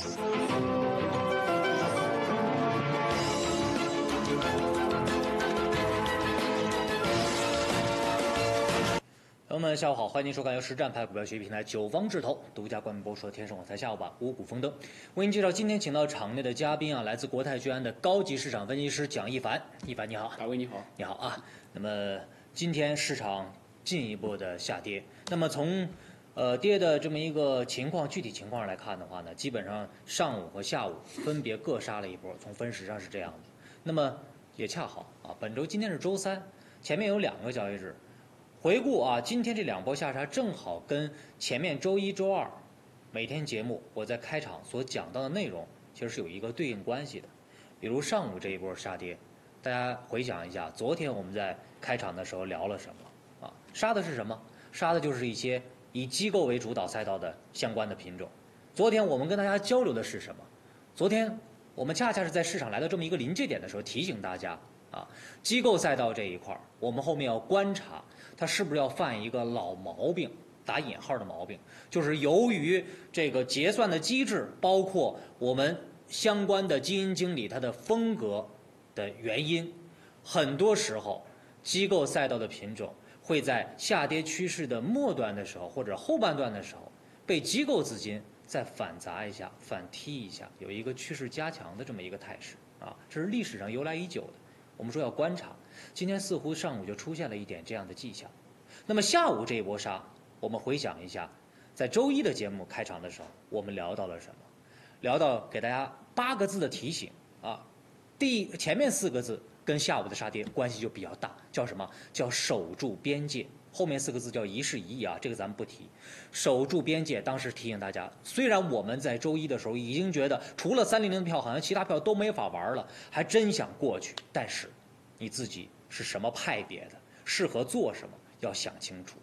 朋友们，下午好，欢迎您收看由实战派股票学习平台九方智投独家冠名播出的《天生我材下午吧》五谷丰登。为您介绍今天请到场内的嘉宾啊，来自国泰君安的高级市场分析师蒋一凡。一凡你好，大威你好，你好啊。那么今天市场进一步的下跌，那么从呃跌的这么一个情况，具体情况来看的话呢，基本上上午和下午分别各杀了一波，从分时上是这样的。那么也恰好啊，本周今天是周三，前面有两个交易日。回顾啊，今天这两波下杀正好跟前面周一周二每天节目我在开场所讲到的内容其实是有一个对应关系的。比如上午这一波杀跌，大家回想一下，昨天我们在开场的时候聊了什么啊？杀的是什么？杀的就是一些以机构为主导赛道的相关的品种。昨天我们跟大家交流的是什么？昨天我们恰恰是在市场来到这么一个临界点的时候提醒大家啊，机构赛道这一块儿，我们后面要观察。它是不是要犯一个老毛病？打引号的毛病，就是由于这个结算的机制，包括我们相关的基金经理他的风格的原因，很多时候机构赛道的品种会在下跌趋势的末端的时候或者后半段的时候，被机构资金再反砸一下、反踢一下，有一个趋势加强的这么一个态势啊，这是历史上由来已久的。我们说要观察。今天似乎上午就出现了一点这样的迹象，那么下午这一波杀，我们回想一下，在周一的节目开场的时候，我们聊到了什么？聊到给大家八个字的提醒啊，第前面四个字跟下午的杀跌关系就比较大，叫什么叫守住边界？后面四个字叫一事一议啊，这个咱们不提。守住边界，当时提醒大家，虽然我们在周一的时候已经觉得除了三零零票，好像其他票都没法玩了，还真想过去，但是。你自己是什么派别的，适合做什么，要想清楚。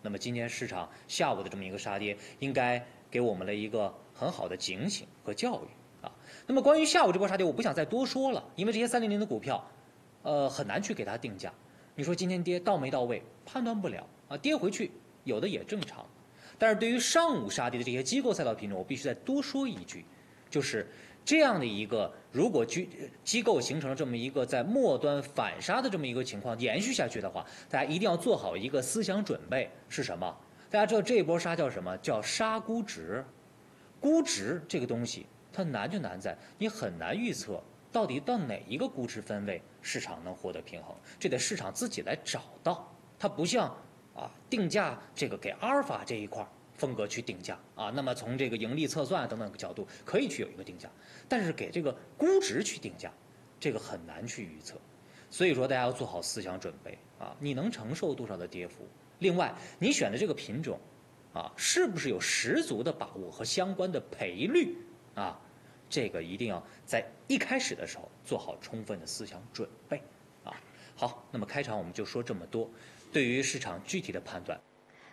那么今天市场下午的这么一个杀跌，应该给我们了一个很好的警醒和教育啊。那么关于下午这波杀跌，我不想再多说了，因为这些三零零的股票，呃，很难去给它定价。你说今天跌到没到位，判断不了啊。跌回去有的也正常，但是对于上午杀跌的这些机构赛道品种，我必须再多说一句，就是。这样的一个，如果机机构形成了这么一个在末端反杀的这么一个情况延续下去的话，大家一定要做好一个思想准备是什么？大家知道这一波杀叫什么？叫杀估值。估值这个东西，它难就难在你很难预测到底到哪一个估值分位市场能获得平衡，这得市场自己来找到。它不像啊定价这个给阿尔法这一块。风格去定价啊，那么从这个盈利测算等等角度可以去有一个定价，但是给这个估值去定价，这个很难去预测，所以说大家要做好思想准备啊，你能承受多少的跌幅？另外，你选的这个品种，啊，是不是有十足的把握和相关的赔率啊？这个一定要在一开始的时候做好充分的思想准备啊。好，那么开场我们就说这么多，对于市场具体的判断。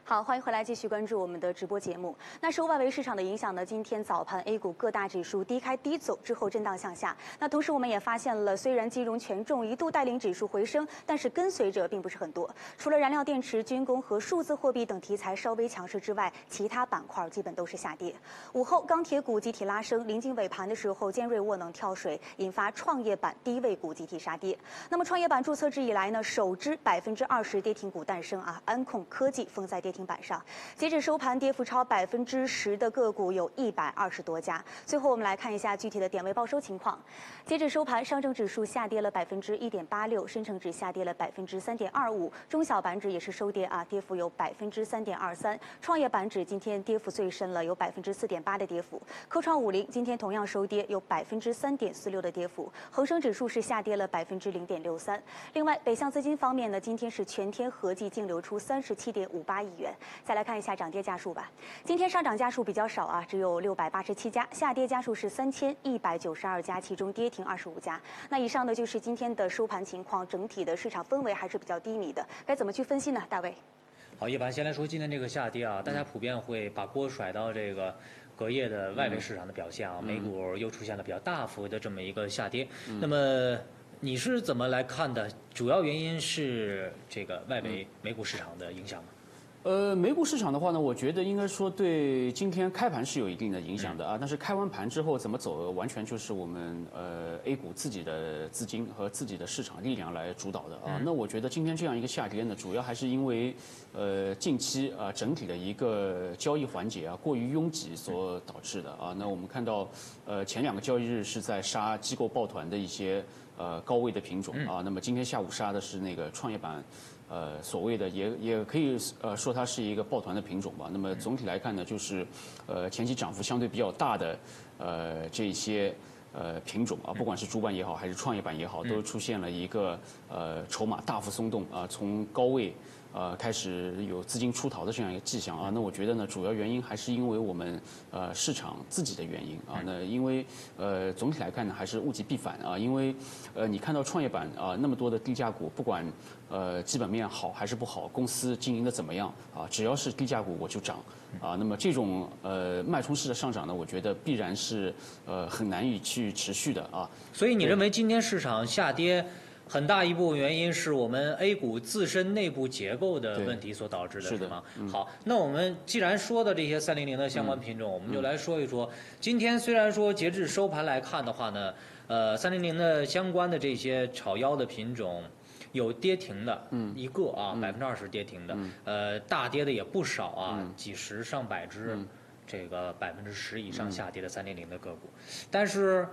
好，欢迎回来继续关注我们的直播节目。那受外围市场的影响呢？今天早盘 A 股各大指数低开低走之后震荡向下。那同时我们也发现了，虽然金融权重一度带领指数回升，但是跟随者并不是很多。除了燃料电池、军工和数字货币等题材稍微强势之外，其他板块基本都是下跌。午后钢铁股集体拉升，临近尾盘的时候，尖锐沃能跳水，引发创业板低位股集体杀跌。那么创业板注册制以来呢，首支百分之二十跌停股诞生啊！安控科技封在跌。停板上，截止收盘，跌幅超百分之十的个股有一百二十多家。最后，我们来看一下具体的点位报收情况。截止收盘，上证指数下跌了百分之一点八六，深成指下跌了百分之三点二五，中小板指也是收跌啊，跌幅有百分之三点二三。创业板指今天跌幅最深了，有百分之四点八的跌幅。科创五零今天同样收跌，有百分之三点四六的跌幅。恒生指数是下跌了百分之零点六三。另外，北向资金方面呢，今天是全天合计净流出三十七点五八亿元。再来看一下涨跌家数吧。今天上涨家数比较少啊，只有六百八十七家；下跌家数是三千一百九十二家，其中跌停二十五家。那以上呢就是今天的收盘情况，整体的市场氛围还是比较低迷的。该怎么去分析呢？大卫？好，一般先来说今天这个下跌啊，大家普遍会把锅甩到这个隔夜的外围市场的表现啊，美股又出现了比较大幅的这么一个下跌。那么你是怎么来看的？主要原因是这个外围美股市场的影响吗？呃，美股市场的话呢，我觉得应该说对今天开盘是有一定的影响的啊，但是开完盘之后怎么走，完全就是我们呃 A 股自己的资金和自己的市场力量来主导的啊。那我觉得今天这样一个下跌呢，主要还是因为呃近期啊整体的一个交易环节啊过于拥挤所导致的啊。那我们看到呃前两个交易日是在杀机构抱团的一些呃高位的品种啊，那么今天下午杀的是那个创业板。呃，所谓的也也可以呃说它是一个抱团的品种吧。那么总体来看呢，就是呃前期涨幅相对比较大的呃这些呃品种啊，不管是主板也好，还是创业板也好，都出现了一个呃筹码大幅松动啊，从高位。呃，开始有资金出逃的这样一个迹象啊，那我觉得呢，主要原因还是因为我们呃市场自己的原因啊。那因为呃总体来看呢，还是物极必反啊。因为呃你看到创业板啊那么多的低价股，不管呃基本面好还是不好，公司经营的怎么样啊，只要是低价股我就涨啊。那么这种呃脉冲式的上涨呢，我觉得必然是呃很难以去持续的啊。所以你认为今天市场下跌？很大一部分原因是我们 A 股自身内部结构的问题所导致的，是吗？好，那我们既然说的这些三零零的相关品种，我们就来说一说。今天虽然说截至收盘来看的话呢，呃，三零零的相关的这些炒腰的品种有跌停的一个啊，百分之二十跌停的，呃，大跌的也不少啊，几十上百只，这个百分之十以上下跌的三零零的个股，但是。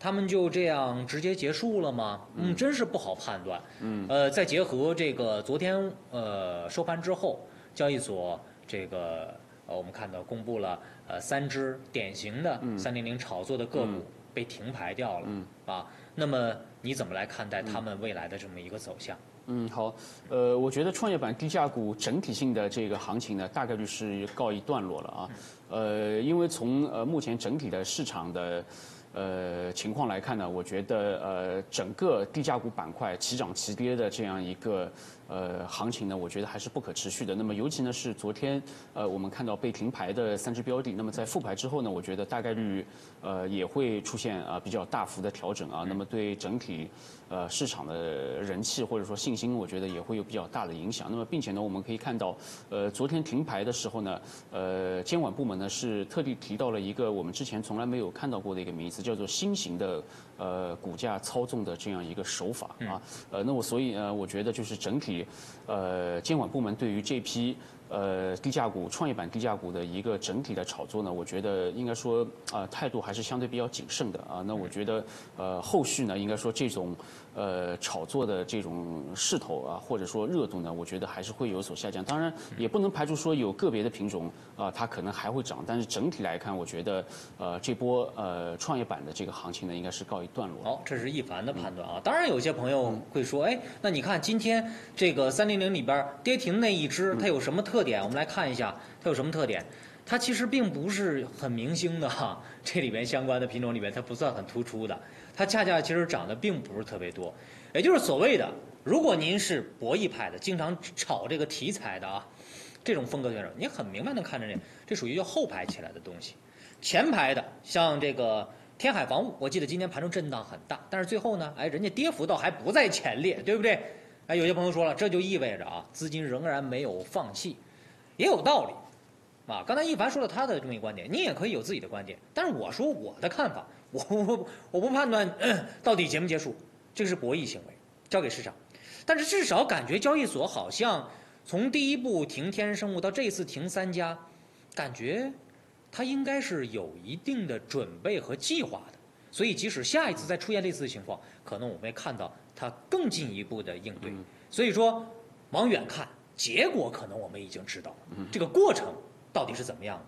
他们就这样直接结束了吗？嗯，真是不好判断。嗯，呃，再结合这个昨天呃收盘之后，交易所这个呃我们看到公布了呃三只典型的三零零炒作的个股被停牌掉了。嗯，啊，那么你怎么来看待他们未来的这么一个走向？嗯，好，呃，我觉得创业板低价股整体性的这个行情呢，大概率是告一段落了啊。呃，因为从呃目前整体的市场的。呃，情况来看呢，我觉得呃，整个低价股板块齐涨齐跌的这样一个。呃，行情呢，我觉得还是不可持续的。那么，尤其呢是昨天，呃，我们看到被停牌的三只标的，那么在复牌之后呢，我觉得大概率，呃，也会出现啊比较大幅的调整啊。那么对整体，呃，市场的人气或者说信心，我觉得也会有比较大的影响。那么，并且呢，我们可以看到，呃，昨天停牌的时候呢，呃，监管部门呢是特地提到了一个我们之前从来没有看到过的一个名词，叫做新型的。呃，股价操纵的这样一个手法啊，呃，那我所以呃，我觉得就是整体，呃，监管部门对于这批。呃，低价股、创业板低价股的一个整体的炒作呢，我觉得应该说啊，态度还是相对比较谨慎的啊。那我觉得呃，后续呢，应该说这种呃炒作的这种势头啊，或者说热度呢，我觉得还是会有所下降。当然，也不能排除说有个别的品种啊，它可能还会涨。但是整体来看，我觉得呃，这波呃创业板的这个行情呢，应该是告一段落。好，这是一凡的判断啊。当然，有些朋友会说，哎，那你看今天这个三零零里边跌停那一只，它有什么特？特点，我们来看一下它有什么特点。它其实并不是很明星的哈，这里面相关的品种里面它不算很突出的。它恰恰其实涨得并不是特别多，也就是所谓的，如果您是博弈派的，经常炒这个题材的啊，这种风格选手，你很明白能看着这，这属于叫后排起来的东西。前排的像这个天海防务，我记得今天盘中震荡很大，但是最后呢，哎，人家跌幅倒还不在前列，对不对？哎，有些朋友说了，这就意味着啊，资金仍然没有放弃。也有道理，啊，刚才一凡说了他的这么一个观点，你也可以有自己的观点，但是我说我的看法，我我我不判断 到底结不结束，这个是博弈行为，交给市场。但是至少感觉交易所好像从第一步停天生物到这次停三家，感觉它应该是有一定的准备和计划的，所以即使下一次再出现类似的情况，可能我们会看到它更进一步的应对。所以说，往远看。结果可能我们已经知道了，这个过程到底是怎么样的？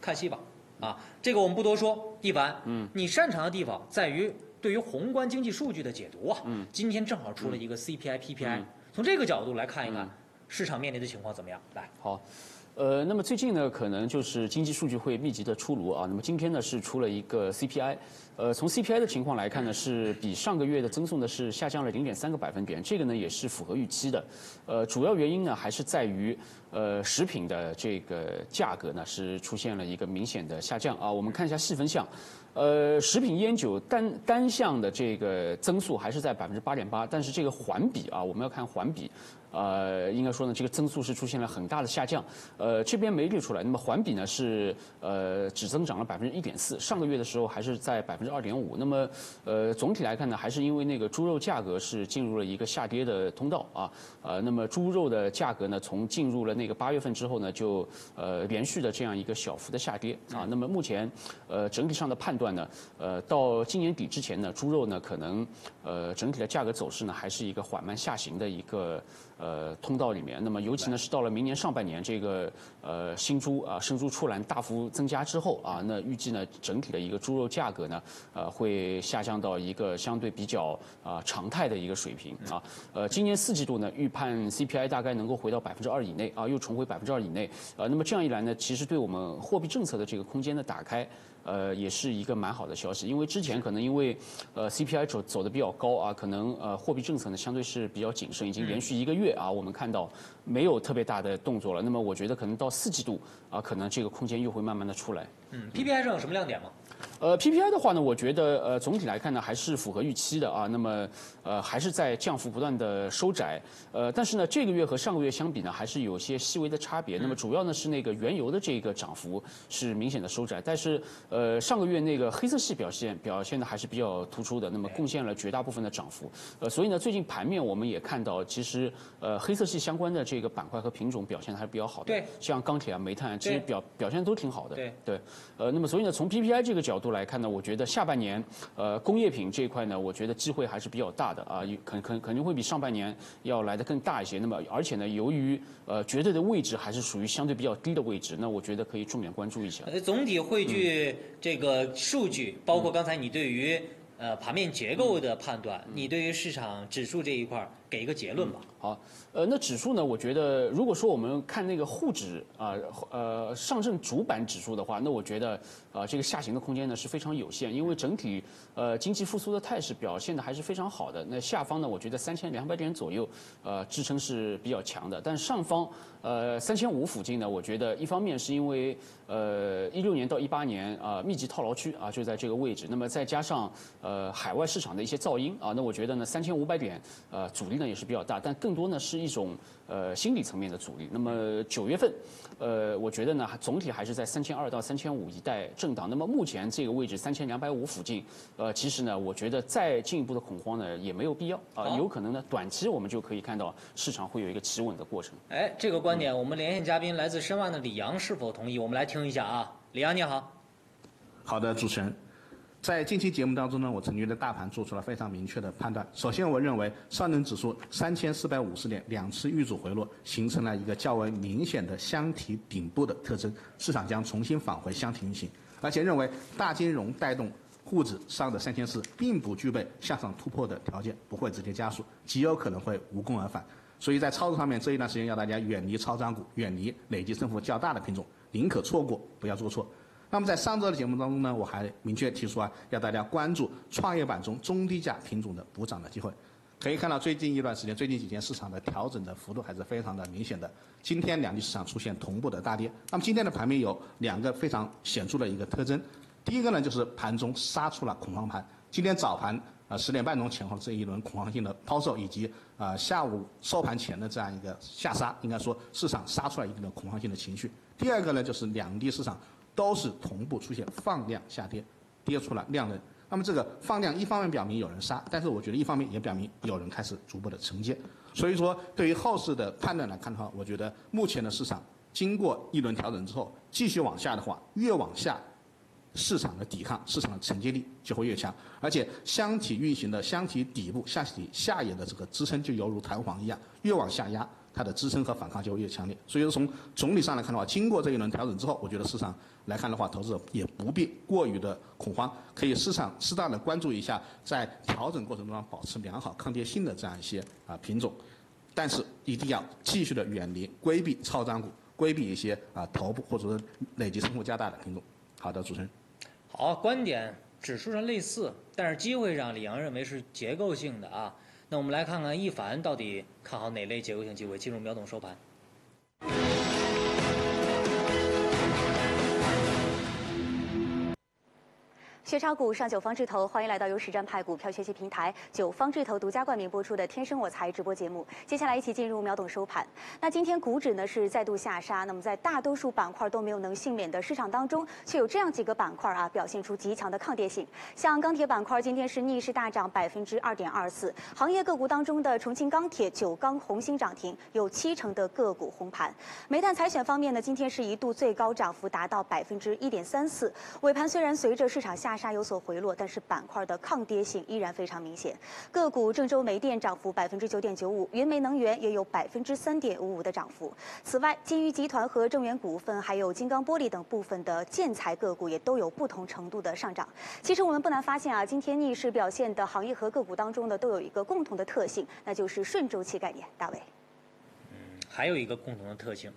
看戏吧，啊，这个我们不多说。一凡，嗯，你擅长的地方在于对于宏观经济数据的解读啊。嗯，今天正好出了一个 CPI、PPI，从这个角度来看一看市场面临的情况怎么样？来，好。呃，那么最近呢，可能就是经济数据会密集的出炉啊。那么今天呢，是出了一个 CPI，呃，从 CPI 的情况来看呢，是比上个月的增速呢是下降了零点三个百分点，这个呢也是符合预期的。呃，主要原因呢还是在于。呃，食品的这个价格呢是出现了一个明显的下降啊。我们看一下细分项，呃，食品烟酒单单项的这个增速还是在百分之八点八，但是这个环比啊，我们要看环比。呃，应该说呢，这个增速是出现了很大的下降。呃，这边没列出来。那么环比呢是呃只增长了百分之一点四，上个月的时候还是在百分之二点五。那么呃总体来看呢，还是因为那个猪肉价格是进入了一个下跌的通道啊。呃，那么猪肉的价格呢，从进入了那个八月份之后呢，就呃连续的这样一个小幅的下跌啊。那么目前呃整体上的判断呢，呃到今年底之前呢，猪肉呢可能呃整体的价格走势呢还是一个缓慢下行的一个。呃，通道里面，那么尤其呢是到了明年上半年，这个呃新猪啊生猪出栏大幅增加之后啊，那预计呢整体的一个猪肉价格呢，呃会下降到一个相对比较啊常态的一个水平啊。呃，今年四季度呢预判 CPI 大概能够回到百分之二以内啊，又重回百分之二以内。呃，那么这样一来呢，其实对我们货币政策的这个空间的打开。呃，也是一个蛮好的消息，因为之前可能因为，呃，CPI 走走的比较高啊，可能呃货币政策呢相对是比较谨慎，已经连续一个月啊，我们看到没有特别大的动作了。那么我觉得可能到四季度啊，可能这个空间又会慢慢的出来。嗯，PPI 上有什么亮点吗？呃，PPI 的话呢，我觉得呃总体来看呢还是符合预期的啊。那么呃还是在降幅不断的收窄。呃，但是呢这个月和上个月相比呢还是有些细微的差别。那么主要呢是那个原油的这个涨幅是明显的收窄，但是呃上个月那个黑色系表现表现的还是比较突出的，那么贡献了绝大部分的涨幅。呃，所以呢最近盘面我们也看到，其实呃黑色系相关的这个板块和品种表现的还是比较好的。对。像钢铁啊、煤炭，其实表表现都挺好的。对。对。呃，那么所以呢从 PPI 这个角度。来看呢，我觉得下半年，呃，工业品这一块呢，我觉得机会还是比较大的啊，肯肯肯定会比上半年要来的更大一些。那么，而且呢，由于呃绝对的位置还是属于相对比较低的位置，那我觉得可以重点关注一下。呃总体汇聚这个数据，包括刚才你对于呃盘面结构的判断，你对于市场指数这一块给一个结论吧。好。呃，那指数呢？我觉得，如果说我们看那个沪指啊，呃，上证主板指数的话，那我觉得，呃，这个下行的空间呢是非常有限，因为整体呃经济复苏的态势表现的还是非常好的。那下方呢，我觉得三千两百点左右，呃，支撑是比较强的。但上方，呃，三千五附近呢，我觉得一方面是因为，呃，一六年到一八年啊，密集套牢区啊就在这个位置，那么再加上呃海外市场的一些噪音啊，那我觉得呢，三千五百点呃阻力呢也是比较大，但更多呢是。一种呃心理层面的阻力。那么九月份，呃，我觉得呢，总体还是在三千二到三千五一带震荡。那么目前这个位置三千两百五附近，呃，其实呢，我觉得再进一步的恐慌呢也没有必要啊。有可能呢，短期我们就可以看到市场会有一个企稳的过程。哎，这个观点，我们连线嘉宾来自申万的李阳是否同意？我们来听一下啊，李阳你好。好的，主持人。在近期节目当中呢，我曾经对大盘做出了非常明确的判断。首先，我认为上证指数三千四百五十点两次遇阻回落，形成了一个较为明显的箱体顶部的特征，市场将重新返回箱体运行。而且认为大金融带动沪指上的三千四，并不具备向上突破的条件，不会直接加速，极有可能会无功而返。所以在操作上面，这一段时间要大家远离超涨股，远离累计升幅较大的品种，宁可错过，不要做错。那么在上周的节目当中呢，我还明确提出啊，要大家关注创业板中中低价品种的补涨的机会。可以看到最近一段时间，最近几天市场的调整的幅度还是非常的明显的。今天两地市场出现同步的大跌。那么今天的盘面有两个非常显著的一个特征，第一个呢就是盘中杀出了恐慌盘。今天早盘啊十点半钟前后这一轮恐慌性的抛售，以及啊下午收盘前的这样一个下杀，应该说市场杀出来一定的恐慌性的情绪。第二个呢就是两地市场。都是同步出现放量下跌，跌出了量能。那么这个放量一方面表明有人杀，但是我觉得一方面也表明有人开始逐步的承接。所以说，对于后市的判断来看的话，我觉得目前的市场经过一轮调整之后，继续往下的话，越往下，市场的抵抗、市场的承接力就会越强，而且箱体运行的箱体底部、下体下沿的这个支撑就犹如弹簧一样，越往下压。它的支撑和反抗就会越强烈，所以说从总体上来看的话，经过这一轮调整之后，我觉得市场来看的话，投资者也不必过于的恐慌，可以市场适当的关注一下在调整过程中保持良好抗跌性的这样一些啊品种，但是一定要继续的远离规避超涨股，规避一些啊头部或者是累积升幅加大的品种。好的，主持人。好，观点指数上类似，但是机会上李阳认为是结构性的啊。那我们来看看一凡到底看好哪类结构性机会？进入秒懂收盘。学炒股上九方智投，欢迎来到由实战派股票学习平台九方智投独家冠名播出的《天生我材》直播节目。接下来一起进入秒懂收盘。那今天股指呢是再度下杀，那么在大多数板块都没有能幸免的市场当中，却有这样几个板块啊表现出极强的抗跌性。像钢铁板块今天是逆势大涨百分之二点二四，行业个股当中的重庆钢铁、九钢、红星涨停，有七成的个股红盘。煤炭采选方面呢，今天是一度最高涨幅达到百分之一点三四，尾盘虽然随着市场下杀有所回落，但是板块的抗跌性依然非常明显。个股郑州煤电涨幅百分之九点九五，云煤能源也有百分之三点五五的涨幅。此外，金隅集团和正源股份还有金刚玻璃等部分的建材个股也都有不同程度的上涨。其实我们不难发现啊，今天逆势表现的行业和个股当中呢，都有一个共同的特性，那就是顺周期概念。大卫，还有一个共同的特性，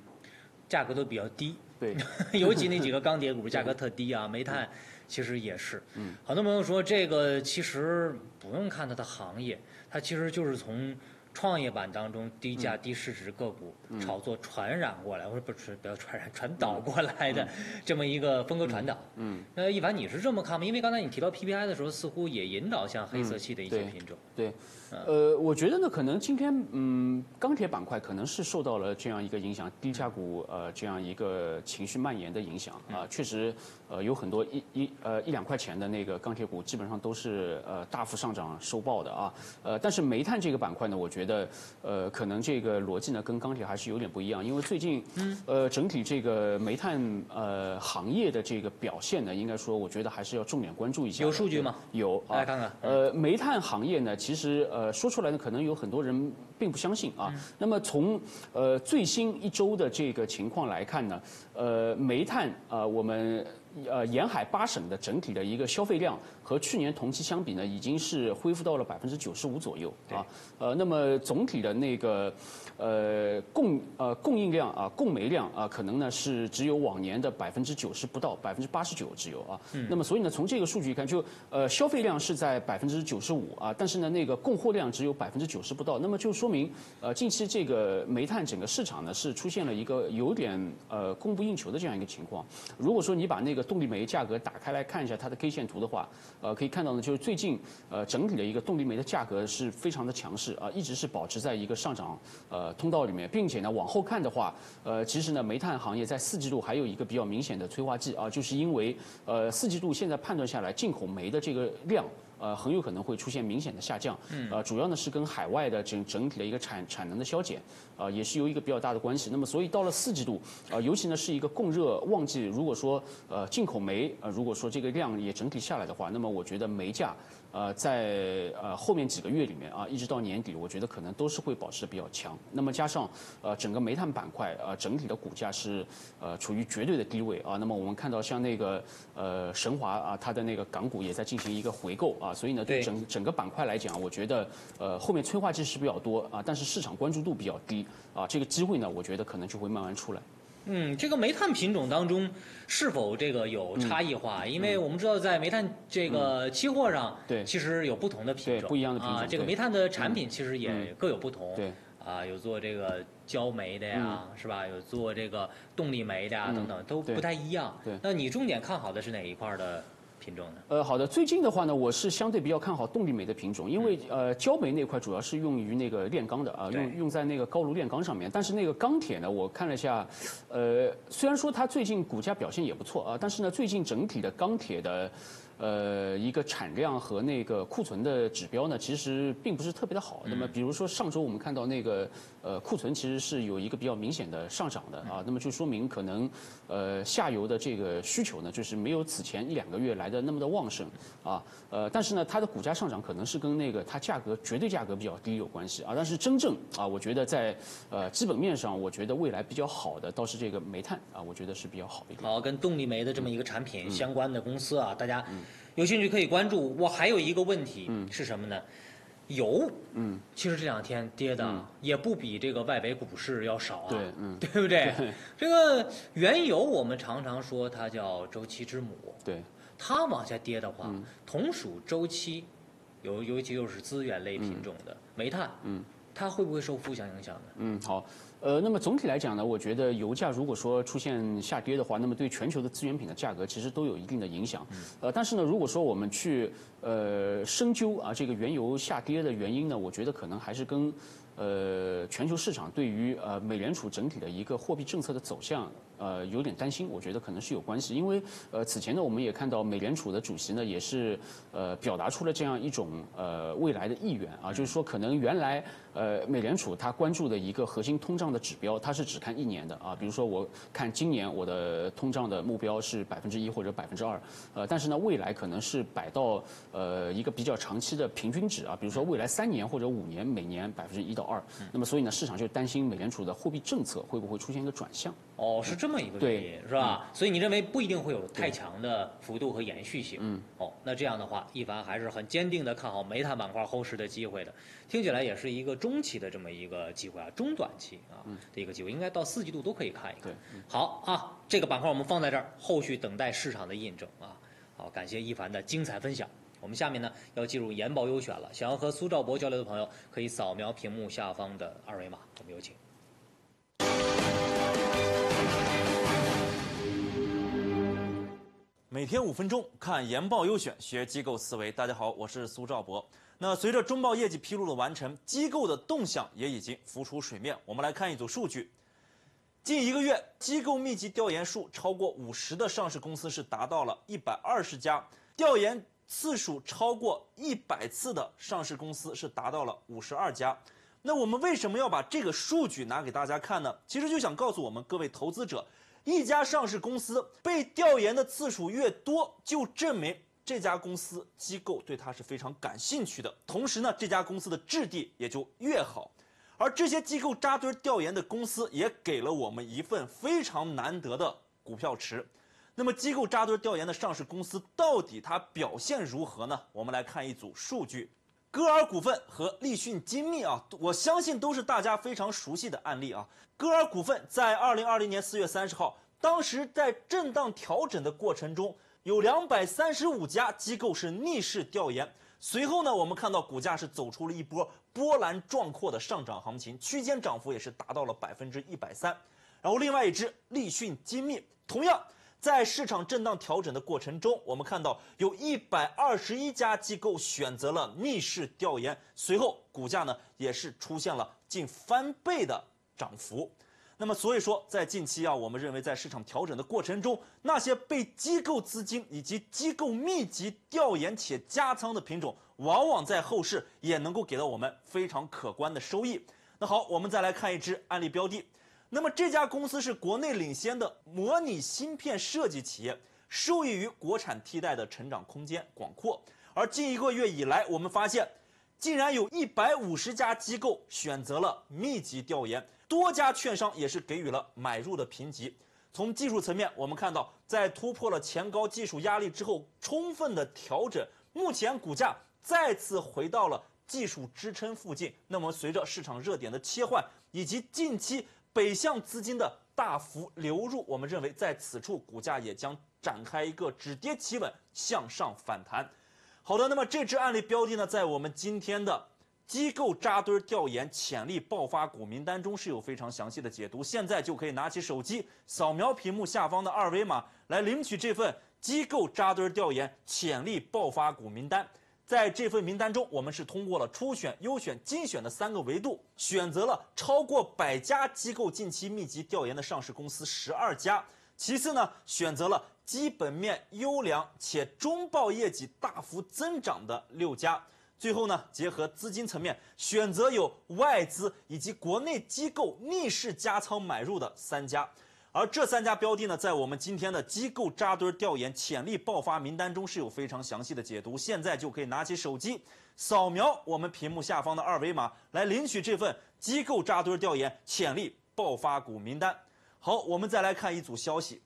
价格都比较低。对，尤其那几个钢铁股价格特低啊，煤炭其实也是。嗯，很多朋友说这个其实不用看它的行业，它其实就是从创业板当中低价低市值个股炒作传染过来，或者不是不要传染传导过来的这么一个风格传导。嗯，那一凡你是这么看吗？因为刚才你提到 PPI 的时候，似乎也引导像黑色系的一些品种。对。呃，我觉得呢，可能今天嗯，钢铁板块可能是受到了这样一个影响，低价股呃这样一个情绪蔓延的影响啊，确实呃有很多一一呃一两块钱的那个钢铁股基本上都是呃大幅上涨收报的啊，呃但是煤炭这个板块呢，我觉得呃可能这个逻辑呢跟钢铁还是有点不一样，因为最近嗯呃整体这个煤炭呃行业的这个表现呢，应该说我觉得还是要重点关注一下。有数据吗？有，来看看。呃，煤炭行业呢，其实呃。呃，说出来呢，可能有很多人并不相信啊。那么从呃最新一周的这个情况来看呢，呃，煤炭啊，我们呃沿海八省的整体的一个消费量和去年同期相比呢，已经是恢复到了百分之九十五左右啊。呃，那么总体的那个。呃，供呃供应量啊，供煤量啊，可能呢是只有往年的百分之九十不到，百分之八十九只有啊。那么所以呢，从这个数据看，就呃消费量是在百分之九十五啊，但是呢那个供货量只有百分之九十不到，那么就说明呃近期这个煤炭整个市场呢是出现了一个有点呃供不应求的这样一个情况。如果说你把那个动力煤价格打开来看一下它的 K 线图的话，呃可以看到呢就是最近呃整体的一个动力煤的价格是非常的强势啊，一直是保持在一个上涨呃。通道里面，并且呢，往后看的话，呃，其实呢，煤炭行业在四季度还有一个比较明显的催化剂啊，就是因为呃，四季度现在判断下来，进口煤的这个量。呃，很有可能会出现明显的下降。嗯。呃，主要呢是跟海外的整整体的一个产产能的削减，呃，也是有一个比较大的关系。那么，所以到了四季度，呃，尤其呢是一个供热旺季，如果说呃进口煤，呃，如果说这个量也整体下来的话，那么我觉得煤价，呃，在呃后面几个月里面啊，一直到年底，我觉得可能都是会保持比较强。那么加上呃整个煤炭板块呃整体的股价是呃处于绝对的低位啊。那么我们看到像那个呃神华啊，它的那个港股也在进行一个回购啊。所以呢，对整整个板块来讲，我觉得，呃，后面催化剂是比较多啊，但是市场关注度比较低啊，这个机会呢，我觉得可能就会慢慢出来。嗯，这个煤炭品种当中是否这个有差异化？因为我们知道在煤炭这个期货上，对，其实有不同的品种，不一样的品种啊。这个煤炭的产品其实也各有不同，对，啊，有做这个焦煤的呀，是吧？有做这个动力煤的呀，等等，都不太一样。对，那你重点看好的是哪一块的？品种呢？呃，好的，最近的话呢，我是相对比较看好动力煤的品种，因为呃，焦煤那块主要是用于那个炼钢的啊，用用在那个高炉炼钢上面。但是那个钢铁呢，我看了一下，呃，虽然说它最近股价表现也不错啊，但是呢，最近整体的钢铁的。呃，一个产量和那个库存的指标呢，其实并不是特别的好。那么，比如说上周我们看到那个呃库存其实是有一个比较明显的上涨的啊，那么就说明可能呃下游的这个需求呢，就是没有此前一两个月来的那么的旺盛啊。呃，但是呢，它的股价上涨可能是跟那个它价格绝对价格比较低有关系啊。但是真正啊，我觉得在呃基本面上，我觉得未来比较好的倒是这个煤炭啊，我觉得是比较好一点。好，跟动力煤的这么一个产品相关的公司啊，大家。有兴趣可以关注。我还有一个问题是什么呢？油，嗯，其实这两天跌的也不比这个外围股市要少啊，对，嗯，对不对？这个原油我们常常说它叫周期之母，对，它往下跌的话，同属周期，尤尤其又是资源类品种的煤炭，嗯，它会不会受负向影响呢？嗯，好。呃，那么总体来讲呢，我觉得油价如果说出现下跌的话，那么对全球的资源品的价格其实都有一定的影响。呃，但是呢，如果说我们去呃深究啊这个原油下跌的原因呢，我觉得可能还是跟呃全球市场对于呃美联储整体的一个货币政策的走向。呃，有点担心，我觉得可能是有关系，因为呃，此前呢，我们也看到美联储的主席呢，也是呃，表达出了这样一种呃未来的意愿啊，就是说可能原来呃，美联储它关注的一个核心通胀的指标，它是只看一年的啊，比如说我看今年我的通胀的目标是百分之一或者百分之二，呃，但是呢，未来可能是摆到呃一个比较长期的平均值啊，比如说未来三年或者五年每年百分之一到二，那么所以呢，市场就担心美联储的货币政策会不会出现一个转向。哦，是这么一个原因，是吧？所以你认为不一定会有太强的幅度和延续性。嗯，哦，那这样的话，一凡还是很坚定的看好煤炭板块后市的机会的。听起来也是一个中期的这么一个机会啊，中短期啊的一个机会，应该到四季度都可以看一看。好啊，这个板块我们放在这儿，后续等待市场的印证啊。好，感谢一凡的精彩分享。我们下面呢要进入研报优选了，想要和苏兆博交流的朋友，可以扫描屏幕下方的二维码。我们有请。每天五分钟看研报优选，学机构思维。大家好，我是苏兆博。那随着中报业绩披露的完成，机构的动向也已经浮出水面。我们来看一组数据：近一个月，机构密集调研数超过五十的上市公司是达到了一百二十家，调研次数超过一百次的上市公司是达到了五十二家。那我们为什么要把这个数据拿给大家看呢？其实就想告诉我们各位投资者。一家上市公司被调研的次数越多，就证明这家公司机构对它是非常感兴趣的。同时呢，这家公司的质地也就越好。而这些机构扎堆调研的公司，也给了我们一份非常难得的股票池。那么，机构扎堆调研的上市公司到底它表现如何呢？我们来看一组数据：歌尔股份和立讯精密啊，我相信都是大家非常熟悉的案例啊。歌尔股份在二零二零年四月三十号，当时在震荡调整的过程中，有两百三十五家机构是逆势调研。随后呢，我们看到股价是走出了一波波澜壮阔的上涨行情，区间涨幅也是达到了百分之一百三。然后另外一只立讯精密，同样在市场震荡调整的过程中，我们看到有一百二十一家机构选择了逆势调研，随后股价呢也是出现了近翻倍的。涨幅，那么所以说，在近期啊，我们认为在市场调整的过程中，那些被机构资金以及机构密集调研且加仓的品种，往往在后市也能够给到我们非常可观的收益。那好，我们再来看一只案例标的，那么这家公司是国内领先的模拟芯片设计企业，受益于国产替代的成长空间广阔。而近一个月以来，我们发现，竟然有一百五十家机构选择了密集调研。多家券商也是给予了买入的评级。从技术层面，我们看到，在突破了前高技术压力之后，充分的调整，目前股价再次回到了技术支撑附近。那么，随着市场热点的切换，以及近期北向资金的大幅流入，我们认为在此处股价也将展开一个止跌企稳向上反弹。好的，那么这支案例标的呢，在我们今天的。机构扎堆调研潜力爆发股名单中是有非常详细的解读，现在就可以拿起手机扫描屏幕下方的二维码来领取这份机构扎堆调研潜力爆发股名单。在这份名单中，我们是通过了初选、优选、精选的三个维度，选择了超过百家机构近期密集调研的上市公司十二家。其次呢，选择了基本面优良且中报业绩大幅增长的六家。最后呢，结合资金层面，选择有外资以及国内机构逆势加仓买入的三家，而这三家标的呢，在我们今天的机构扎堆调研潜力爆发名单中是有非常详细的解读。现在就可以拿起手机，扫描我们屏幕下方的二维码，来领取这份机构扎堆调研潜力爆发股名单。好，我们再来看一组消息，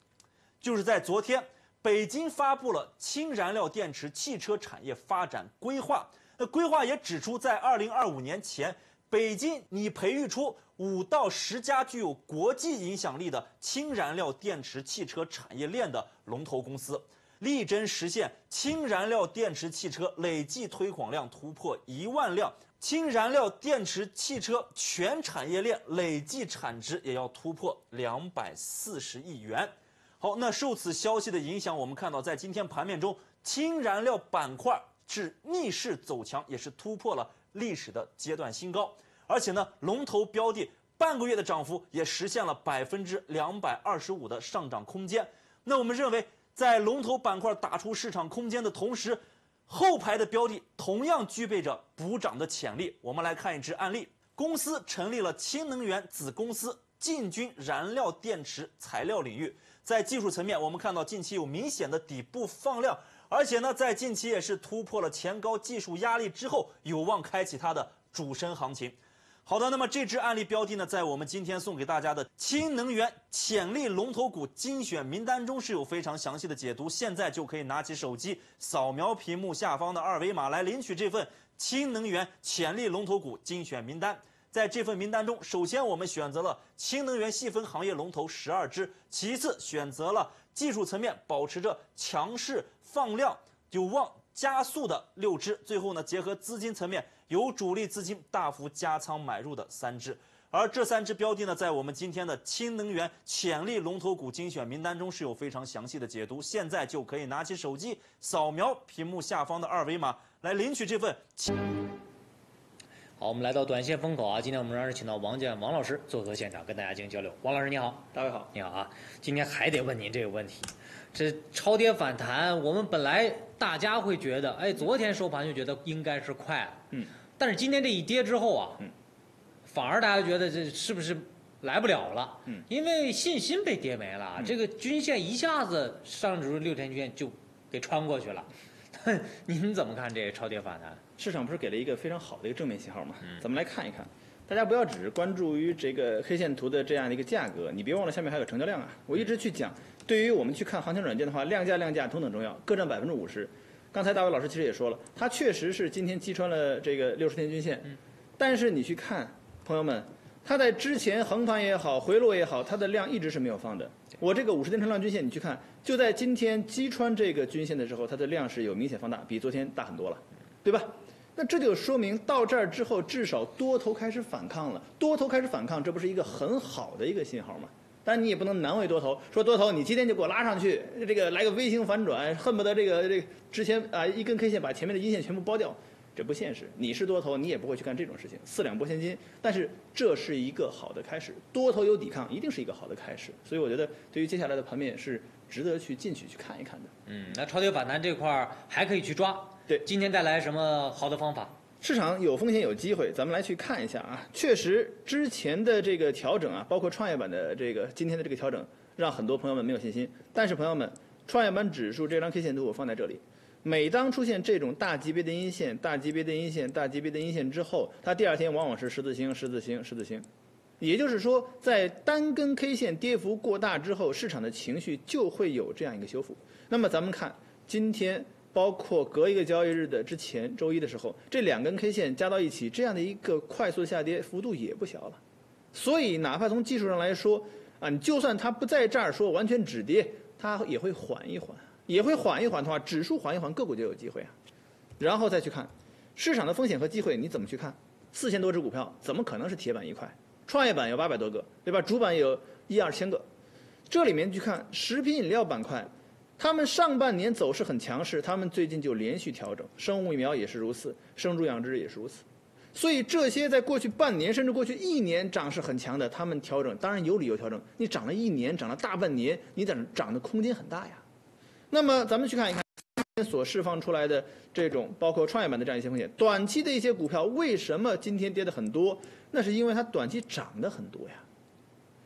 就是在昨天，北京发布了氢燃料电池汽车产业发展规划。那规划也指出，在二零二五年前，北京拟培育出五到十家具有国际影响力的氢燃料电池汽车产业链的龙头公司，力争实现氢燃料电池汽车累计推广量突破一万辆，氢燃料电池汽车全产业链累计产值也要突破两百四十亿元。好，那受此消息的影响，我们看到在今天盘面中，氢燃料板块是逆势走强，也是突破了历史的阶段新高。而且呢，龙头标的半个月的涨幅也实现了百分之两百二十五的上涨空间。那我们认为，在龙头板块打出市场空间的同时，后排的标的同样具备着补涨的潜力。我们来看一支案例：公司成立了氢能源子公司，进军燃料电池材料领域。在技术层面，我们看到近期有明显的底部放量，而且呢，在近期也是突破了前高技术压力之后，有望开启它的主升行情。好的，那么这支案例标的呢，在我们今天送给大家的氢能源潜力龙头股精选名单中是有非常详细的解读。现在就可以拿起手机，扫描屏幕下方的二维码来领取这份氢能源潜力龙头股精选名单。在这份名单中，首先我们选择了氢能源细分行业龙头十二只，其次选择了技术层面保持着强势放量、有望加速的六只，最后呢，结合资金层面。有主力资金大幅加仓买入的三只，而这三只标的呢，在我们今天的氢能源潜力龙头股精选名单中是有非常详细的解读。现在就可以拿起手机，扫描屏幕下方的二维码来领取这份。好，我们来到短线风口啊，今天我们仍然是请到王建王老师做客现场，跟大家进行交流。王老师你好，大卫好，你好啊，今天还得问您这个问题。这超跌反弹，我们本来大家会觉得，哎，昨天收盘就觉得应该是快了，嗯。但是今天这一跌之后啊，嗯反而大家觉得这是不是来不了了？嗯，因为信心被跌没了，这个均线一下子上证指数六天均线就给穿过去了。您怎么看这个超跌反弹？市场不是给了一个非常好的一个正面信号吗？咱们来看一看，大家不要只是关注于这个黑线图的这样的一个价格，你别忘了下面还有成交量啊。我一直去讲，对于我们去看行情软件的话，量价量价同等重要，各占百分之五十。刚才大卫老师其实也说了，它确实是今天击穿了这个六十天均线，但是你去看，朋友们，它在之前横盘也好，回落也好，它的量一直是没有放的。我这个五十天成交量均线，你去看，就在今天击穿这个均线的时候，它的量是有明显放大，比昨天大很多了，对吧？那这就说明到这儿之后，至少多头开始反抗了。多头开始反抗，这不是一个很好的一个信号吗？但你也不能难为多头，说多头你今天就给我拉上去，这个来个 V 型反转，恨不得这个这个之前啊一根 K 线把前面的阴线全部包掉，这不现实。你是多头，你也不会去干这种事情，四两拨千斤。但是这是一个好的开始，多头有抵抗，一定是一个好的开始。所以我觉得对于接下来的盘面是值得去进去去看一看的。嗯，那超跌反弹这块儿还可以去抓。对，今天带来什么好的方法？市场有风险有机会，咱们来去看一下啊。确实，之前的这个调整啊，包括创业板的这个今天的这个调整，让很多朋友们没有信心。但是朋友们，创业板指数这张 K 线图我放在这里，每当出现这种大级别的阴线、大级别的阴线、大级别的阴线之后，它第二天往往是十字星、十字星、十字星。也就是说，在单根 K 线跌幅过大之后，市场的情绪就会有这样一个修复。那么咱们看今天。包括隔一个交易日的之前周一的时候，这两根 K 线加到一起，这样的一个快速下跌幅度也不小了。所以，哪怕从技术上来说，啊，你就算它不在这儿说完全止跌，它也会缓一缓，也会缓一缓的话，指数缓一缓，个股就有机会啊。然后再去看市场的风险和机会，你怎么去看？四千多只股票，怎么可能是铁板一块？创业板有八百多个，对吧？主板有一二千个，这里面去看食品饮料板块。他们上半年走势很强势，他们最近就连续调整，生物疫苗也是如此，生猪养殖也是如此，所以这些在过去半年甚至过去一年涨势很强的，他们调整当然有理由调整。你涨了一年，涨了大半年，你在涨的空间很大呀。那么咱们去看一看，今天所释放出来的这种包括创业板的这样一些风险，短期的一些股票为什么今天跌的很多？那是因为它短期涨的很多呀。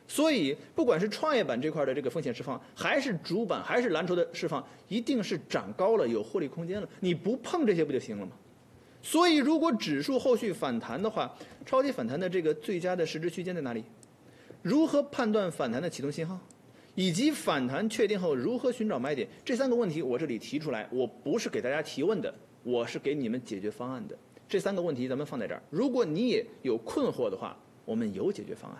所以，不管是创业板这块的这个风险释放，还是主板，还是蓝筹的释放，一定是涨高了，有获利空间了。你不碰这些不就行了吗？所以，如果指数后续反弹的话，超级反弹的这个最佳的时值区间在哪里？如何判断反弹的启动信号？以及反弹确定后如何寻找买点？这三个问题我这里提出来，我不是给大家提问的，我是给你们解决方案的。这三个问题咱们放在这儿，如果你也有困惑的话，我们有解决方案。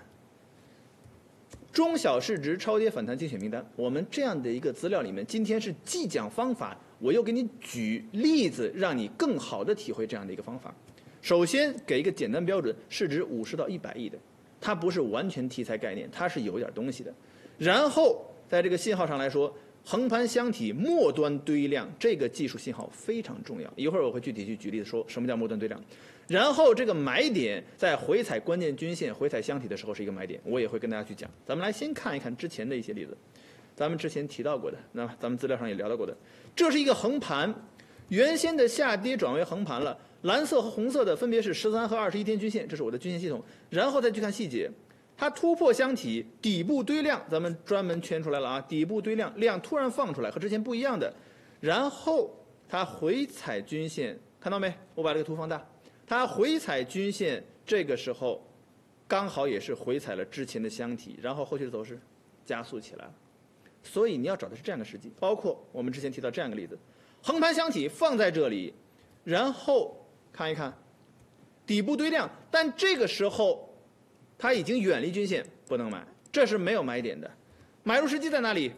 中小市值超跌反弹精选名单，我们这样的一个资料里面，今天是既讲方法，我又给你举例子，让你更好的体会这样的一个方法。首先给一个简单标准，市值五十到一百亿的，它不是完全题材概念，它是有点东西的。然后在这个信号上来说，横盘箱体末端堆量这个技术信号非常重要。一会儿我会具体去举例子说什么叫末端堆量。然后这个买点在回踩关键均线、回踩箱体的时候是一个买点，我也会跟大家去讲。咱们来先看一看之前的一些例子，咱们之前提到过的，那咱们资料上也聊到过的，这是一个横盘，原先的下跌转为横盘了，蓝色和红色的分别是十三和二十一天均线，这是我的均线系统。然后再去看细节，它突破箱体底部堆量，咱们专门圈出来了啊，底部堆量量突然放出来，和之前不一样的。然后它回踩均线，看到没？我把这个图放大。它回踩均线，这个时候刚好也是回踩了之前的箱体，然后后续的走势加速起来了。所以你要找的是这样的时机，包括我们之前提到这样一个例子，横盘箱体放在这里，然后看一看底部堆量，但这个时候它已经远离均线，不能买，这是没有买点的。买入时机在哪里？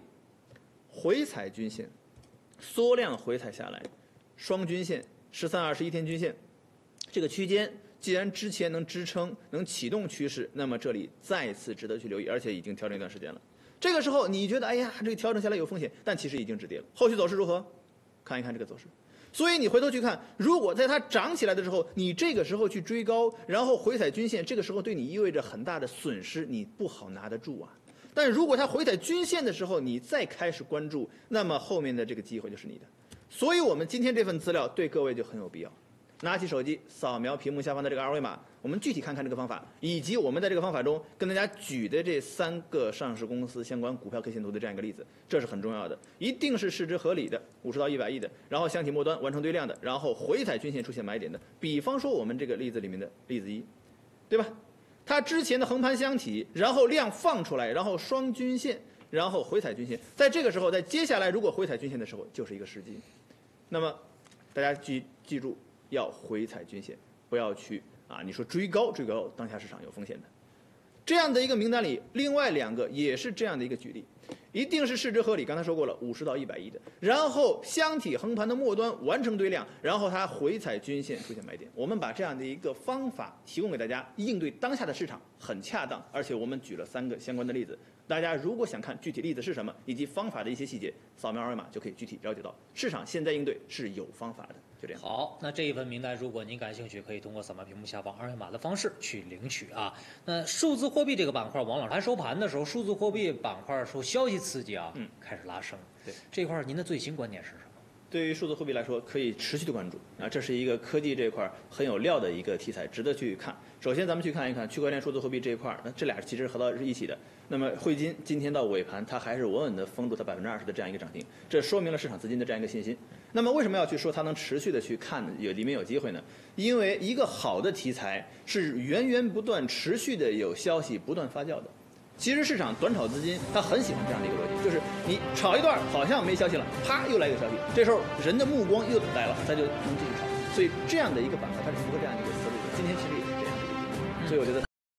回踩均线，缩量回踩下来，双均线，十三、二十一天均线。这个区间既然之前能支撑、能启动趋势，那么这里再次值得去留意，而且已经调整一段时间了。这个时候你觉得，哎呀，这个调整下来有风险，但其实已经止跌了。后续走势如何？看一看这个走势。所以你回头去看，如果在它涨起来的时候，你这个时候去追高，然后回踩均线，这个时候对你意味着很大的损失，你不好拿得住啊。但如果它回踩均线的时候，你再开始关注，那么后面的这个机会就是你的。所以我们今天这份资料对各位就很有必要。拿起手机，扫描屏幕下方的这个二维码，我们具体看看这个方法，以及我们在这个方法中跟大家举的这三个上市公司相关股票 K 线图的这样一个例子，这是很重要的，一定是市值合理的，五十到一百亿的，然后箱体末端完成堆量的，然后回踩均线出现买点的。比方说我们这个例子里面的例子一，对吧？它之前的横盘箱体，然后量放出来，然后双均线，然后回踩均线，在这个时候，在接下来如果回踩均线的时候，就是一个时机。那么大家记记住。要回踩均线，不要去啊！你说追高追高，当下市场有风险的。这样的一个名单里，另外两个也是这样的一个举例，一定是市值合理。刚才说过了，五十到一百亿的，然后箱体横盘的末端完成堆量，然后它回踩均线出现买点。我们把这样的一个方法提供给大家，应对当下的市场很恰当。而且我们举了三个相关的例子，大家如果想看具体例子是什么，以及方法的一些细节，扫描二维码就可以具体了解到市场现在应对是有方法的。就这样。好，那这一份名单，如果您感兴趣，可以通过扫描屏幕下方二维码的方式去领取啊。那数字货币这个板块，王老师收盘的时候，数字货币板块受消息刺激啊，嗯，开始拉升。对，这块您的最新观点是什么？对于数字货币来说，可以持续的关注啊，这是一个科技这块很有料的一个题材，值得去看。首先，咱们去看一看区块链数字货币这一块儿，那这俩其实合到是一起的。那么汇金今天到尾盘，它还是稳稳的封住它百分之二十的这样一个涨停，这说明了市场资金的这样一个信心。那么为什么要去说它能持续的去看有里面有机会呢？因为一个好的题材是源源不断、持续的有消息不断发酵的。其实市场短炒资金，他很喜欢这样的一个逻辑，就是你炒一段好像没消息了，啪又来一个消息，这时候人的目光又来了，他就能继续炒。所以这样的一个板块，它是符合这样一个思路的。今天其实所以我觉得